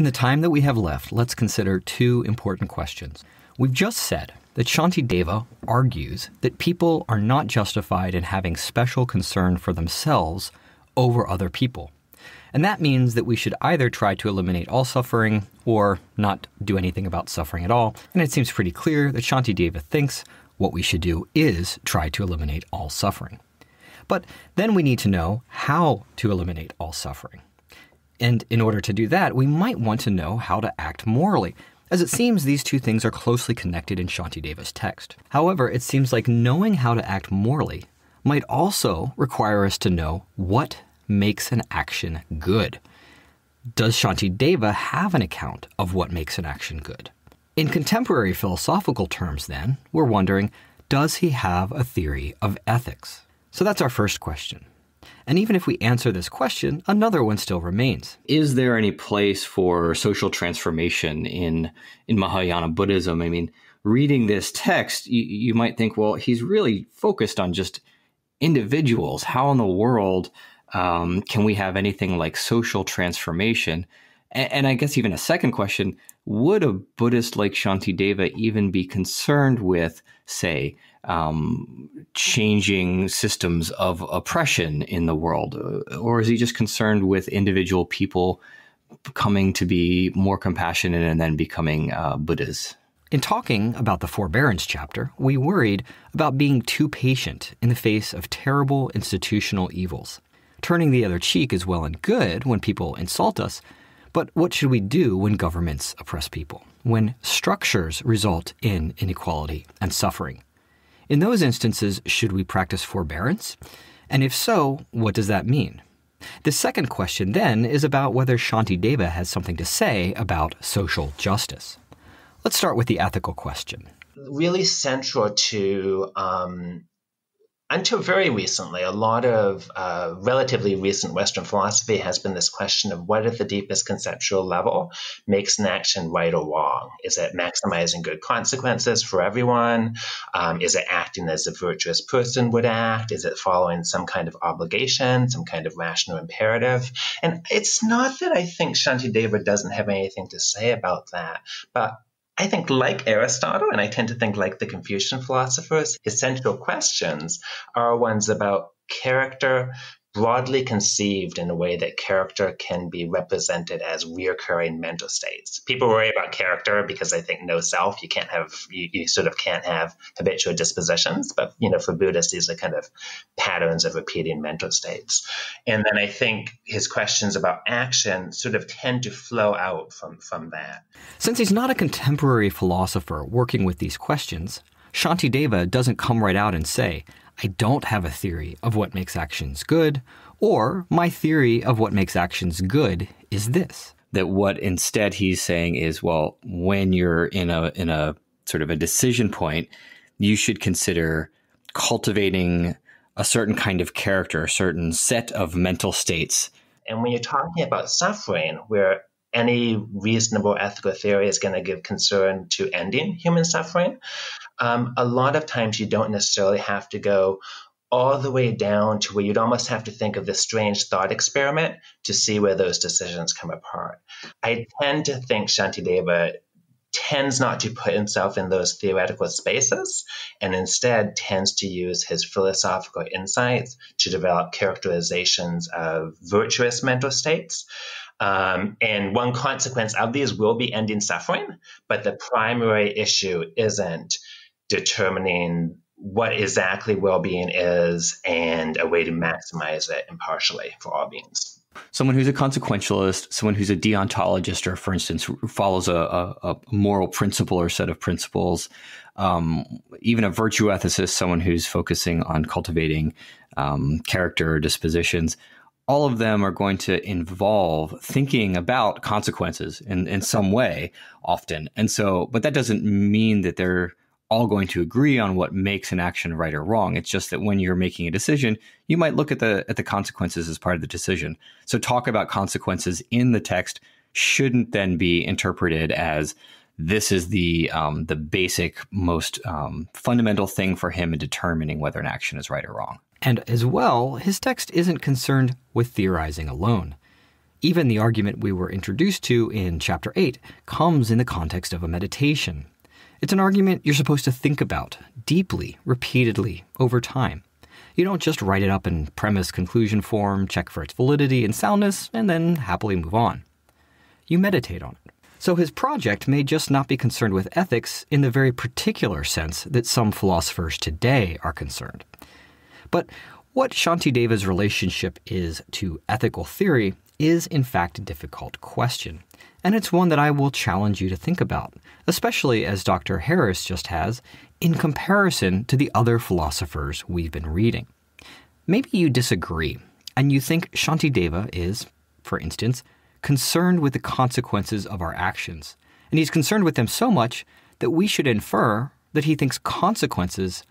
In the time that we have left, let's consider two important questions. We've just said that Shantideva argues that people are not justified in having special concern for themselves over other people. And that means that we should either try to eliminate all suffering or not do anything about suffering at all. And it seems pretty clear that Shantideva thinks what we should do is try to eliminate all suffering. But then we need to know how to eliminate all suffering. And in order to do that, we might want to know how to act morally, as it seems these two things are closely connected in Shantideva's text. However, it seems like knowing how to act morally might also require us to know what makes an action good. Does Shantideva have an account of what makes an action good? In contemporary philosophical terms, then, we're wondering does he have a theory of ethics? So that's our first question. And even if we answer this question, another one still remains. Is there any place for social transformation in in Mahayana Buddhism? I mean, reading this text, you, you might think, well, he's really focused on just individuals. How in the world um, can we have anything like social transformation? And, and, I guess even a second question would a Buddhist like Shantideva even be concerned with, say, um, changing systems of oppression in the world? Uh, or is he just concerned with individual people coming to be more compassionate and then becoming uh, Buddhas? In talking about the forbearance chapter, we worried about being too patient in the face of terrible institutional evils. Turning the other cheek is well and good when people insult us, but what should we do when governments oppress people? When structures result in inequality and suffering? In those instances, should we practice forbearance? And if so, what does that mean? The second question then is about whether Shantideva has something to say about social justice. Let's start with the ethical question. Really central to um, until very recently, a lot of uh, relatively recent Western philosophy has been this question of what at the deepest conceptual level makes an action right or wrong? Is it maximizing good consequences for everyone? Um, is it acting as a virtuous person would act? Is it following some kind of obligation, some kind of rational imperative? And it's not that I think Shantideva doesn't have anything to say about that, but I think, like Aristotle, and I tend to think like the Confucian philosophers, essential questions are ones about character, broadly conceived in a way that character can be represented as reoccurring mental states. People worry about character because they think no self, you can't have, you, you, sort of can't have habitual dispositions. But, you know, for Buddhists, these are kind of patterns of repeating mental states. And then I think his questions about action sort of tend to flow out from, from that. Since he's not a contemporary philosopher working with these questions, Shantideva doesn't come right out and say, I don't have a theory of what makes actions good, or my theory of what makes actions good is this. That what instead he's saying is, well, when you're in a in a sort of a decision point, you should consider cultivating a certain kind of character, a certain set of mental states. And when you're talking about suffering, where any reasonable ethical theory is going to give concern to ending human suffering. Um, a lot of times you don't necessarily have to go all the way down to where you'd almost have to think of this strange thought experiment to see where those decisions come apart. I tend to think Shantideva tends not to put himself in those theoretical spaces and instead tends to use his philosophical insights to develop characterizations of virtuous mental states. Um, and one consequence of these will be ending suffering, but the primary issue isn't determining what exactly well-being is and a way to maximize it impartially for all beings someone who's a consequentialist, someone who's a deontologist, or for instance, follows a, a, a moral principle or set of principles, um, even a virtue ethicist, someone who's focusing on cultivating um, character or dispositions, all of them are going to involve thinking about consequences in, in some way often. And so, but that doesn't mean that they're all going to agree on what makes an action right or wrong. It's just that when you're making a decision, you might look at the at the consequences as part of the decision. So talk about consequences in the text shouldn't then be interpreted as this is the um, the basic, most um, fundamental thing for him in determining whether an action is right or wrong. And as well, his text isn't concerned with theorizing alone. Even the argument we were introduced to in Chapter 8 comes in the context of a meditation. It's an argument you're supposed to think about deeply, repeatedly, over time. You don't just write it up in premise conclusion form, check for its validity and soundness, and then happily move on. You meditate on it. So his project may just not be concerned with ethics in the very particular sense that some philosophers today are concerned. But what Shanti Shantideva's relationship is to ethical theory is in fact a difficult question, and it's one that I will challenge you to think about, especially as Dr. Harris just has, in comparison to the other philosophers we've been reading. Maybe you disagree, and you think Shantideva is, for instance, concerned with the consequences of our actions, and he's concerned with them so much that we should infer that he thinks consequences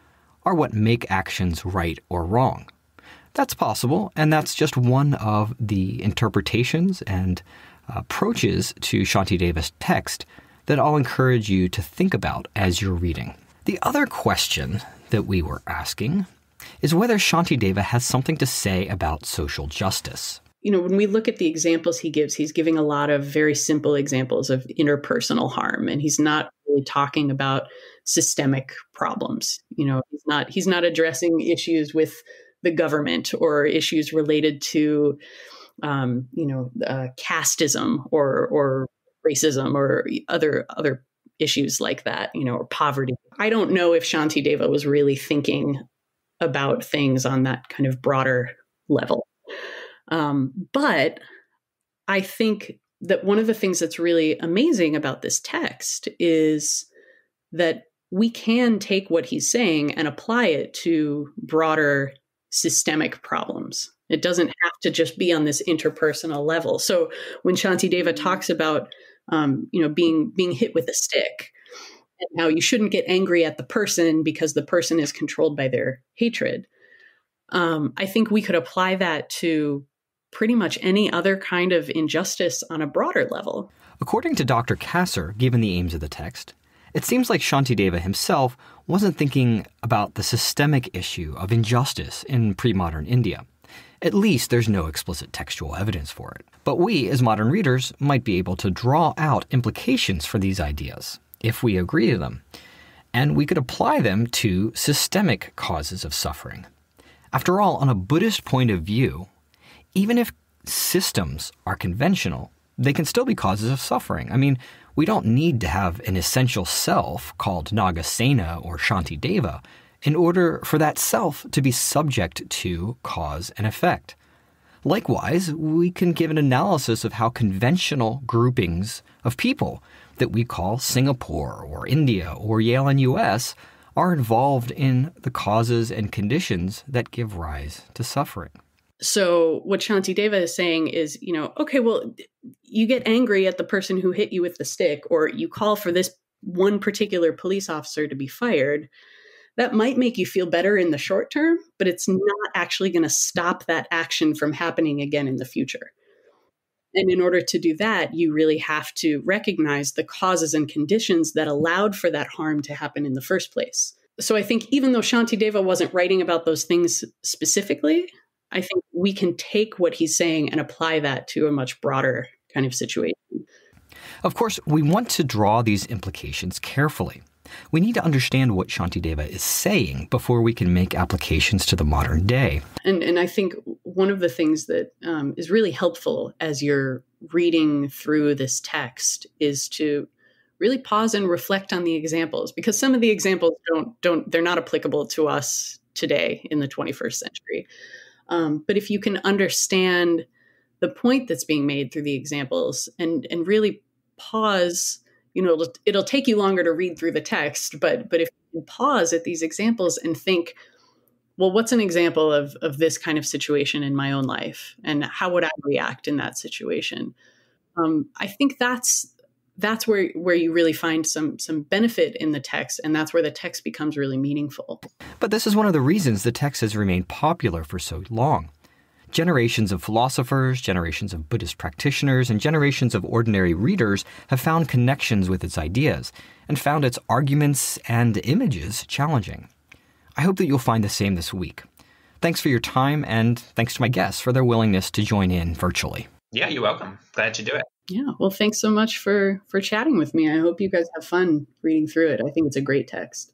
are what make actions right or wrong. That's possible, and that's just one of the interpretations and approaches to Shantideva's text that I'll encourage you to think about as you're reading. The other question that we were asking is whether Shantideva has something to say about social justice. You know, when we look at the examples he gives, he's giving a lot of very simple examples of interpersonal harm, and he's not really talking about systemic problems. You know, he's not he's not addressing issues with the government or issues related to, um, you know, uh, casteism or or racism or other other issues like that. You know, or poverty. I don't know if Shantideva was really thinking about things on that kind of broader level. Um, but I think that one of the things that's really amazing about this text is that we can take what he's saying and apply it to broader systemic problems. It doesn't have to just be on this interpersonal level. So when Shantideva talks about, um, you know, being being hit with a stick, and how you shouldn't get angry at the person because the person is controlled by their hatred, um, I think we could apply that to pretty much any other kind of injustice on a broader level. According to Dr. Kassor, given the aims of the text, it seems like Shantideva himself wasn't thinking about the systemic issue of injustice in pre modern India. At least there's no explicit textual evidence for it. But we, as modern readers, might be able to draw out implications for these ideas, if we agree to them. And we could apply them to systemic causes of suffering. After all, on a Buddhist point of view, even if systems are conventional, they can still be causes of suffering. I mean, we don't need to have an essential self called Nagasena or Shantideva in order for that self to be subject to cause and effect. Likewise, we can give an analysis of how conventional groupings of people that we call Singapore or India or Yale-NUS are involved in the causes and conditions that give rise to suffering. So what Shantideva is saying is, you know, okay, well, you get angry at the person who hit you with the stick, or you call for this one particular police officer to be fired. That might make you feel better in the short term, but it's not actually going to stop that action from happening again in the future. And in order to do that, you really have to recognize the causes and conditions that allowed for that harm to happen in the first place. So I think even though Shantideva wasn't writing about those things specifically, I think we can take what he's saying and apply that to a much broader kind of situation. Of course, we want to draw these implications carefully. We need to understand what Shantideva is saying before we can make applications to the modern day. And, and I think one of the things that um, is really helpful as you're reading through this text is to really pause and reflect on the examples because some of the examples don't don't they're not applicable to us today in the 21st century. Um, but if you can understand the point that's being made through the examples and and really pause, you know, it'll, it'll take you longer to read through the text, but but if you pause at these examples and think, well, what's an example of of this kind of situation in my own life, and how would I react in that situation? Um, I think that's that's where where you really find some some benefit in the text and that's where the text becomes really meaningful. But this is one of the reasons the text has remained popular for so long generations of philosophers generations of buddhist practitioners and generations of ordinary readers have found connections with its ideas and found its arguments and images challenging i hope that you'll find the same this week thanks for your time and thanks to my guests for their willingness to join in virtually Yeah, you're welcome. Glad to do it. Yeah. Well, thanks so much for for chatting with me. I hope you guys have fun reading through it. I think it's a great text.